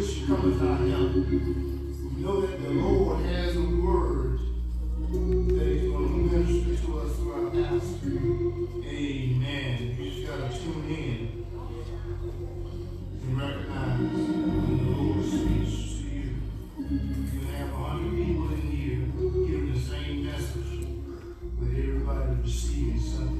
which cometh help. We know that the Lord has a word that He's going to minister to us through our pastor. Amen. You just got to tune in and recognize when the Lord speaks to you. You can have a hundred people in here hearing the same message, but everybody receiving something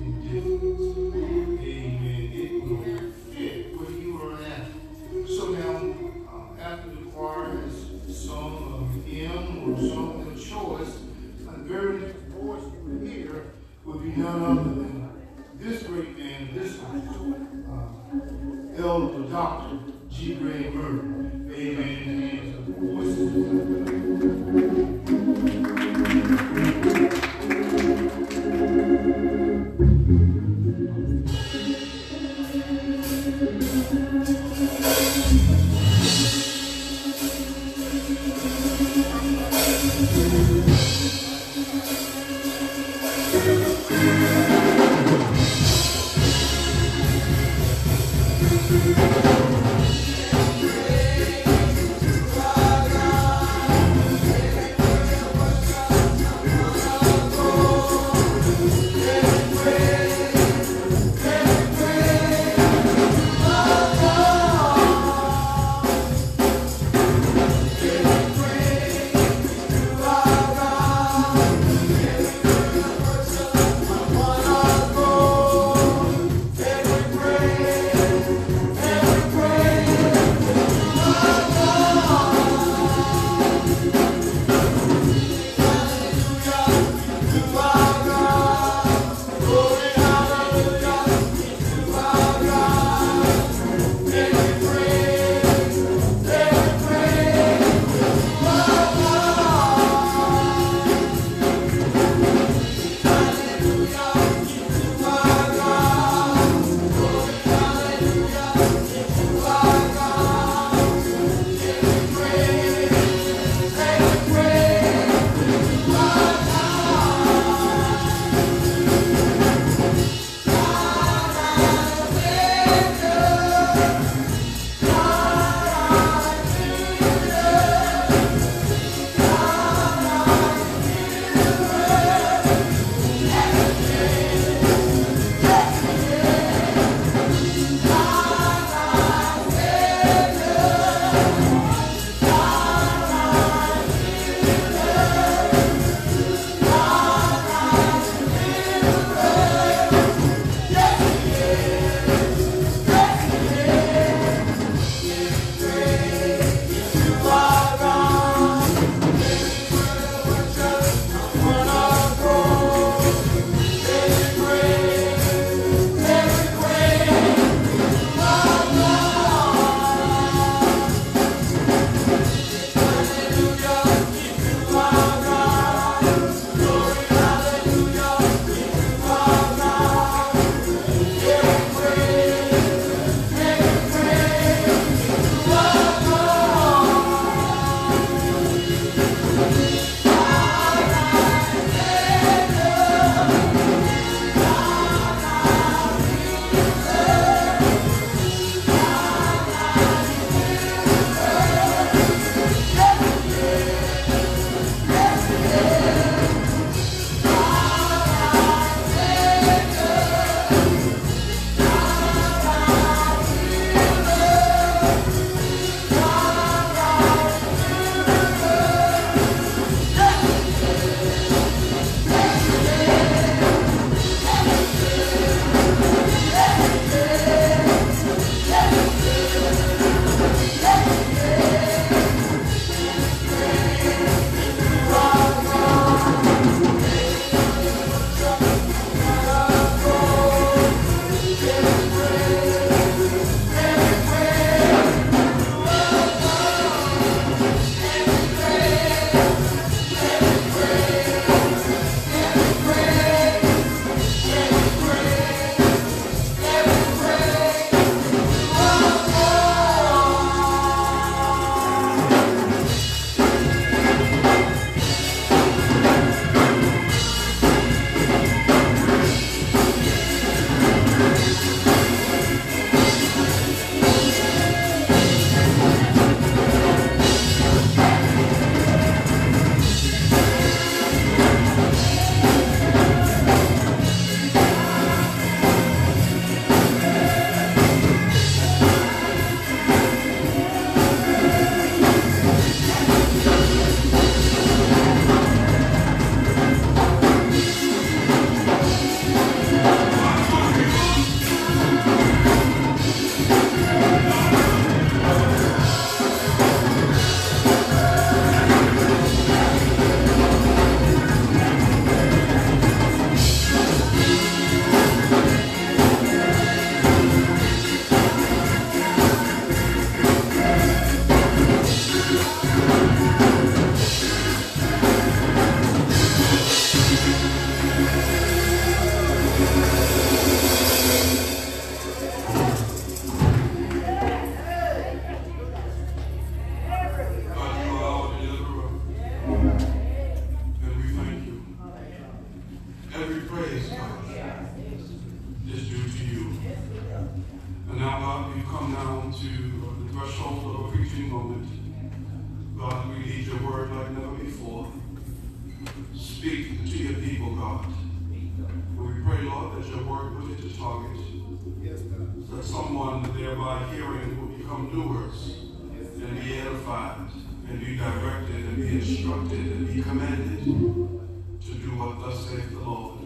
That someone thereby hearing will become doers and be edified and be directed and be instructed and be commanded to do what thus saith the Lord.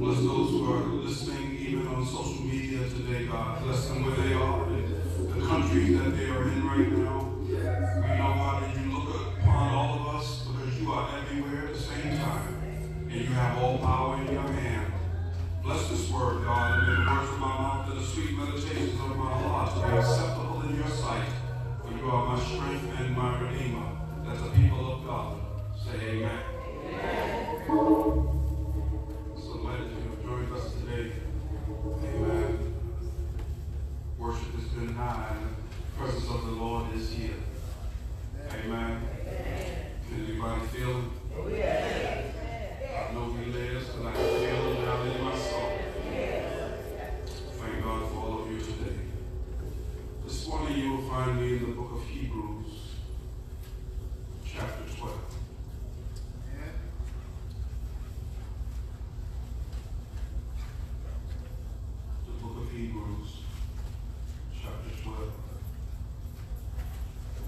Bless those who are listening even on social media today, God. Bless them where they are, in the country that they are in right now. We know, that you look upon all of us because you are everywhere at the same time. And you have all power in your hand. Bless this word, God, and may the words of my mouth and the sweet meditations of my heart be acceptable in your sight. For you are my strength and my redeemer. As the people of God, say amen. So glad that you have joined us today. Amen. Worship has been high, and the presence of the Lord is here. Amen. Can anybody feel him? I know he lives, and I can feel him down in my soul. Thank God for all of you today. This morning you will find me in the book of Hebrews, chapter 12. The book of Hebrews, chapter 12.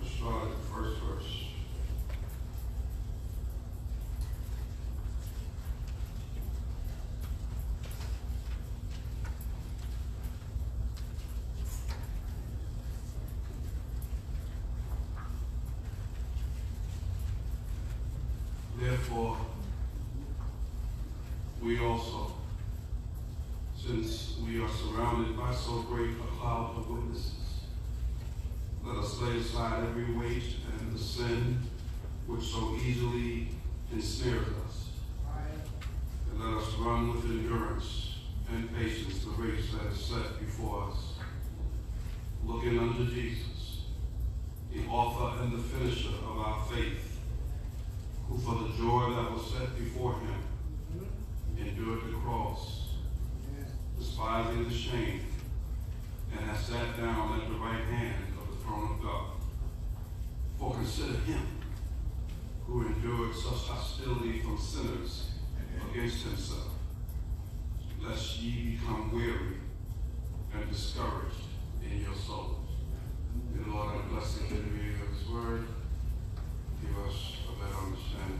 We'll start at the first verse. Therefore, we also, since we are surrounded by so great a cloud of witnesses, let us lay aside every weight and the sin which so easily ensnares us. And let us run with endurance and patience the race that is set before us, looking unto Jesus, the author and the finisher of our faith, who for the joy that was set before him endured the cross, despising the shame, and has sat down at the right hand of the throne of God. For consider him who endured such hostility from sinners against himself, lest ye become weary and discouraged in your souls. May the Lord have blessing to the reading of his word. Give us a better understanding.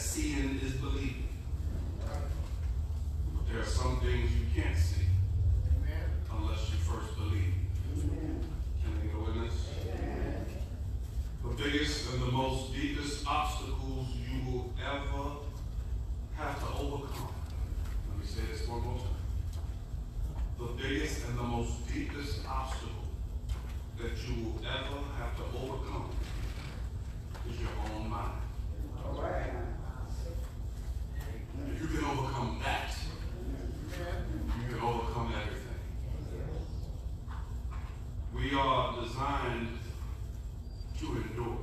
Seeing is believing. But there are some things you can't see unless you first believe. Can I get a witness? But biggest and the most deepest obstacles you will ever have to overcome. Let me say this one more time. The biggest and the most deepest obstacle that you will ever have to overcome is your own mind. If you can overcome that, you can overcome everything. We are designed to endure.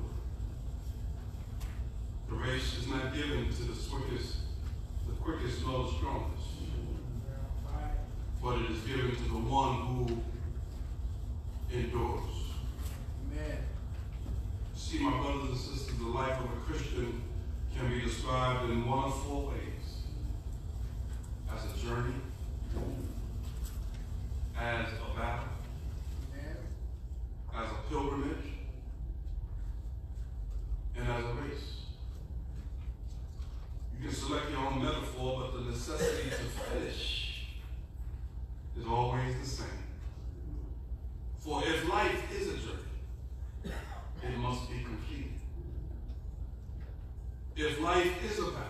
The race is not given to the quickest, the quickest nor the strongest, but it is given to the one who endures. Amen. See, my brothers and sisters, the life of a Christian can be described in one of four ways as a journey, as a battle, Amen. as a pilgrimage, and as a race. You can select your own metaphor, but the necessity to finish is always the same. For if life is a journey, it must be completed. If life is a battle,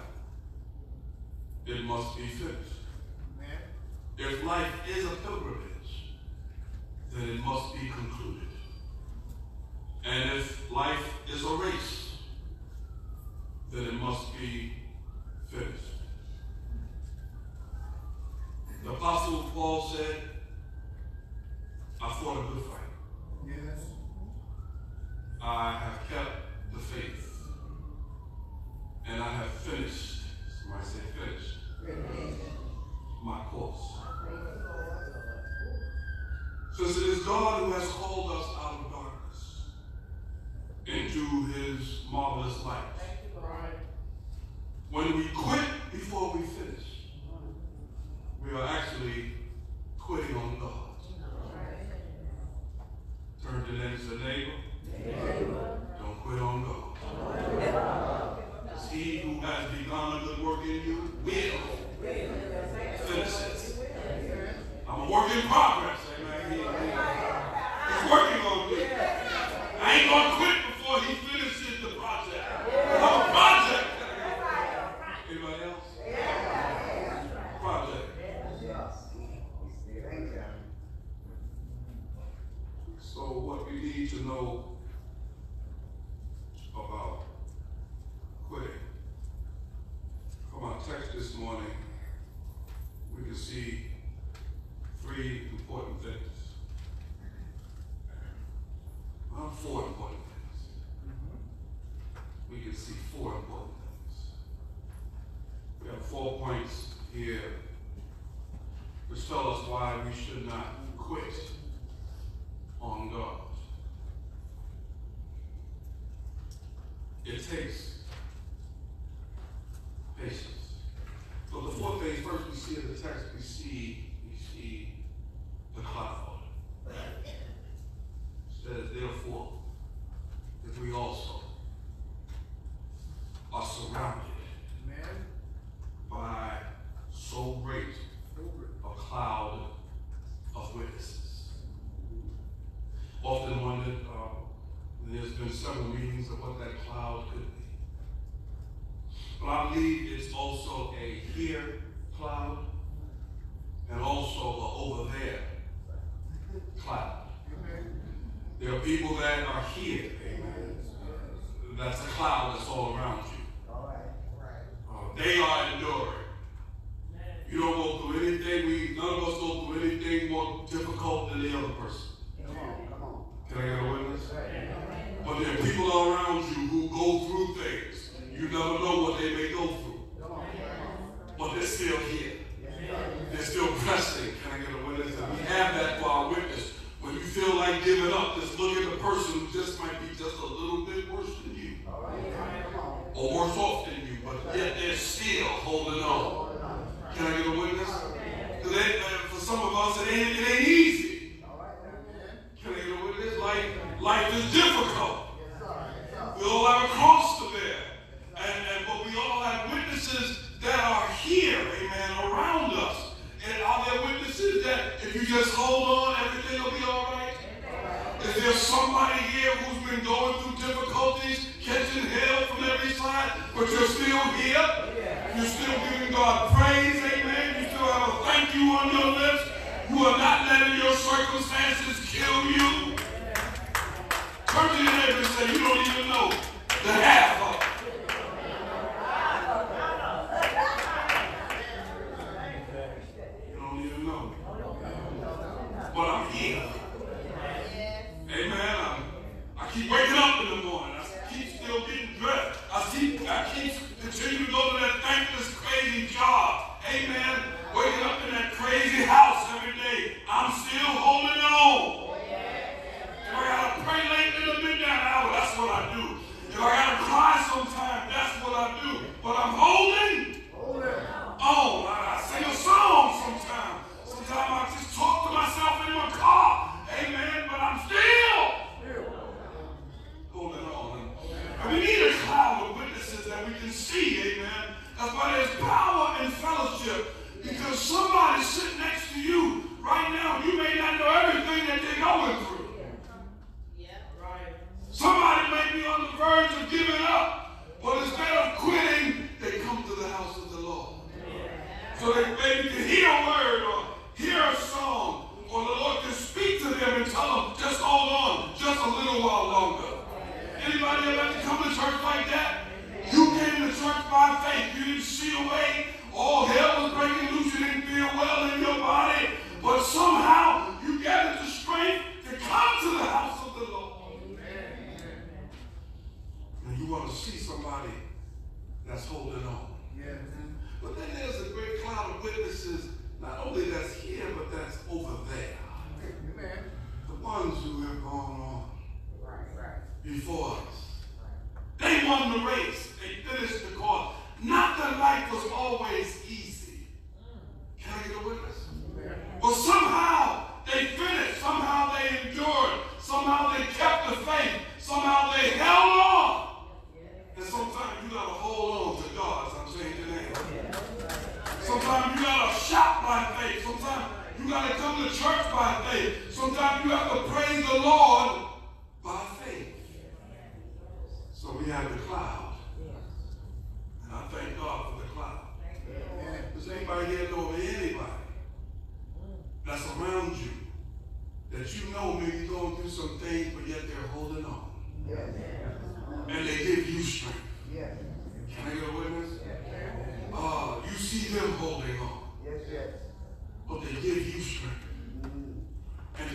it must be finished. Amen. If life is a pilgrimage, then it must be concluded. And if life is a race, then it must be finished. The Apostle Paul said, I fought a good fight. Yes. I have kept the faith. And I have finished, somebody say finished, my course. Since it is God who has called us out of darkness into his marvelous light. When we quit before we finish, we are actually quitting on God. Turn to the next neighbor. Don't quit on God. Because he who has begun a good work in you will finish it. I'm a work in progress, amen. He- I ain't gonna quit before he finishes the project. Anybody else? Project. So what we need to know about quitting. From our text this morning, we can see three important things. Well, four important things. We can see four important things. We have four points here which tell us why we should not quit on God. It takes patience. But the fourth thing, first we see in the text, we see, we see the cloud. It says, therefore, that we also are surrounded Amen. by so great a cloud of witnesses. Often wondered, uh, there's been several meanings of what that cloud could be. But I believe it's also a here cloud and also a over there cloud. Amen. There are people that are here, amen. That's a cloud that's all around you. Uh, they are enduring. You don't go through anything, we none of us go through anything more difficult than the other person. Come on, come on. Can I get a witness? Amen. But there are people around you who go through things. You never know what they may go through. But they're still here. They're still pressing. Can I get a witness? And we have that for our witness. Feel like giving up, just look at the person who just might be just a little bit worse than you. Or worse off than you, but yet they're still holding on. Can I get a witness? Because uh, for some of us, it ain't, it ain't easy. Can I get a witness? Life, life is difficult. morning. I keep still getting dressed. I keep, I keep continuing to go to that thankless, crazy job. Amen. won the race. They finished the course. Not that life was always easy. Can I get a witness? Well, some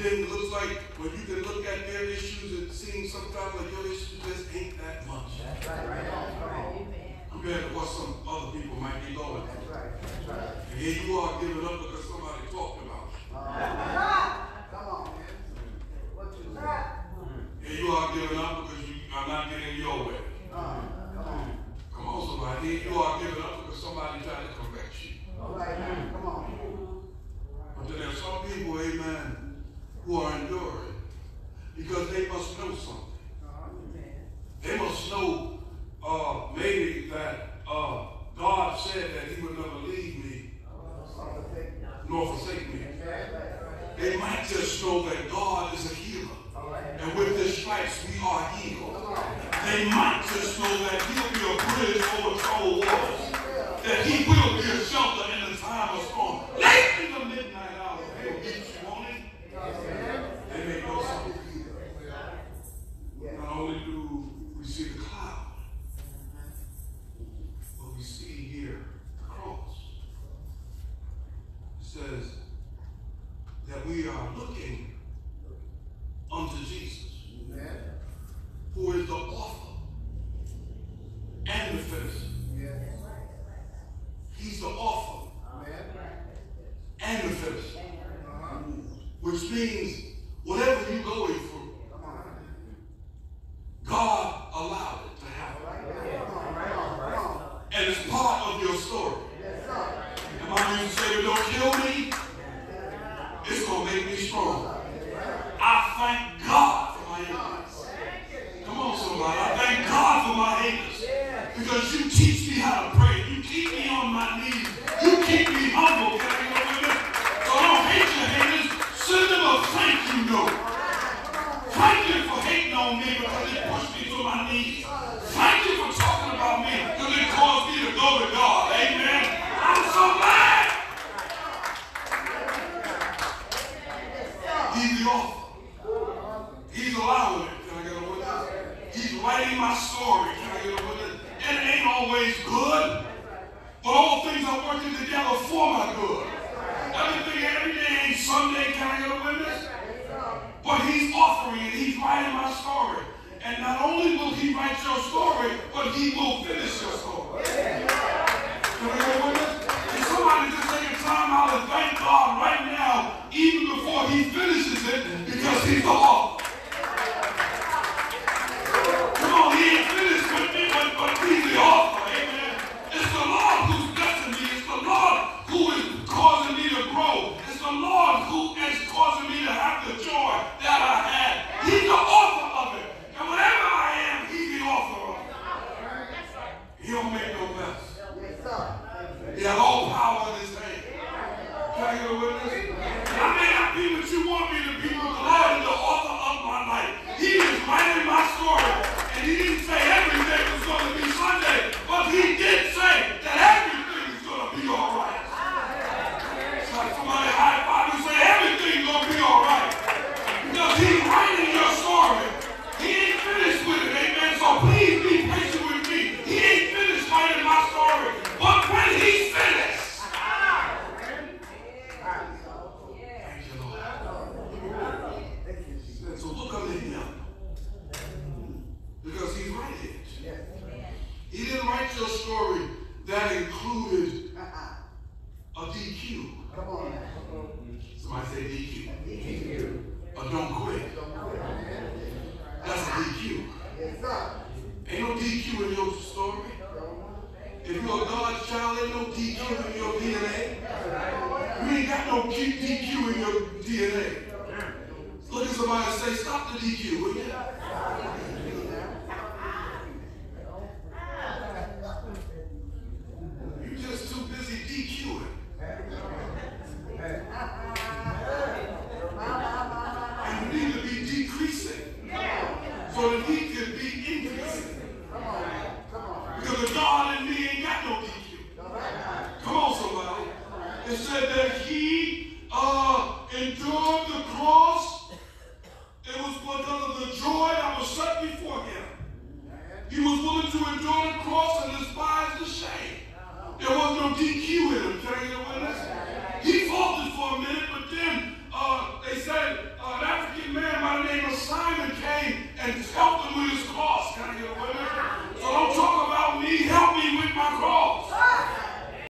It looks like maybe that uh, God said that he would never leave me nor forsake me. They might just know that God is a healer. And with his stripes, we are healed. They might just know that he'll be a bridge over troubled waters. That he will which means